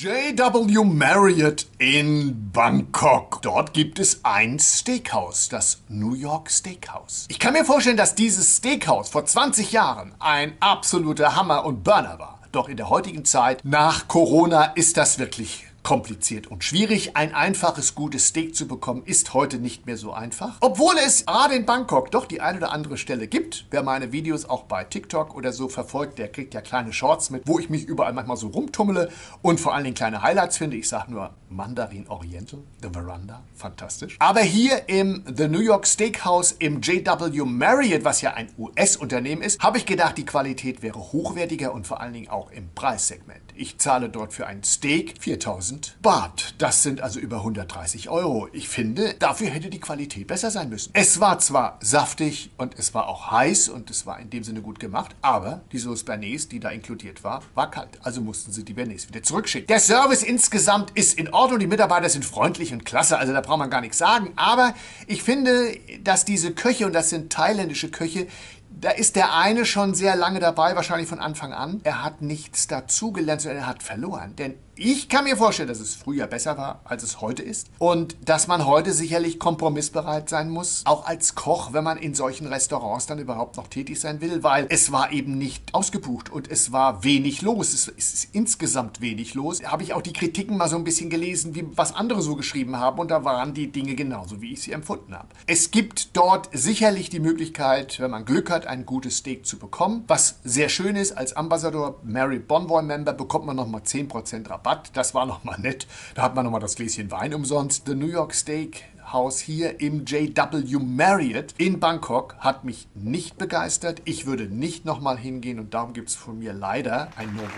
JW Marriott in Bangkok. Dort gibt es ein Steakhouse, das New York Steakhouse. Ich kann mir vorstellen, dass dieses Steakhouse vor 20 Jahren ein absoluter Hammer und Burner war. Doch in der heutigen Zeit, nach Corona, ist das wirklich kompliziert und schwierig. Ein einfaches, gutes Steak zu bekommen, ist heute nicht mehr so einfach. Obwohl es gerade in Bangkok doch die eine oder andere Stelle gibt. Wer meine Videos auch bei TikTok oder so verfolgt, der kriegt ja kleine Shorts mit, wo ich mich überall manchmal so rumtummele und vor allen Dingen kleine Highlights finde. Ich sage nur Mandarin Oriental, The Veranda, fantastisch. Aber hier im The New York Steakhouse im JW Marriott, was ja ein US-Unternehmen ist, habe ich gedacht, die Qualität wäre hochwertiger und vor allen Dingen auch im Preissegment. Ich zahle dort für ein Steak 4000 1000 Baht. Das sind also über 130 Euro. Ich finde, dafür hätte die Qualität besser sein müssen. Es war zwar saftig und es war auch heiß und es war in dem Sinne gut gemacht, aber die Sauce Bernays, die da inkludiert war, war kalt. Also mussten sie die Bernays wieder zurückschicken. Der Service insgesamt ist in Ordnung. Die Mitarbeiter sind freundlich und klasse, also da braucht man gar nichts sagen. Aber ich finde, dass diese Köche, und das sind thailändische Köche, da ist der eine schon sehr lange dabei, wahrscheinlich von Anfang an. Er hat nichts dazugelernt, sondern er hat verloren. Denn ich kann mir vorstellen, dass es früher besser war, als es heute ist. Und dass man heute sicherlich kompromissbereit sein muss, auch als Koch, wenn man in solchen Restaurants dann überhaupt noch tätig sein will, weil es war eben nicht ausgebucht und es war wenig los. Es ist insgesamt wenig los. Habe ich auch die Kritiken mal so ein bisschen gelesen, wie was andere so geschrieben haben und da waren die Dinge genauso, wie ich sie empfunden habe. Es gibt dort sicherlich die Möglichkeit, wenn man Glück hat, ein gutes Steak zu bekommen. Was sehr schön ist, als Ambassador Mary Bonvoy Member bekommt man nochmal 10% Rabatt Rabatt. Das war nochmal nett. Da hat man nochmal das Gläschen Wein umsonst. The New York Steak House hier im JW Marriott in Bangkok hat mich nicht begeistert. Ich würde nicht nochmal hingehen und darum gibt es von mir leider ein No-Go.